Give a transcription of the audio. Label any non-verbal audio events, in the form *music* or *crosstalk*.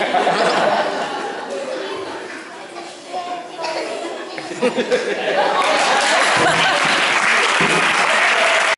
Ha *laughs* ha.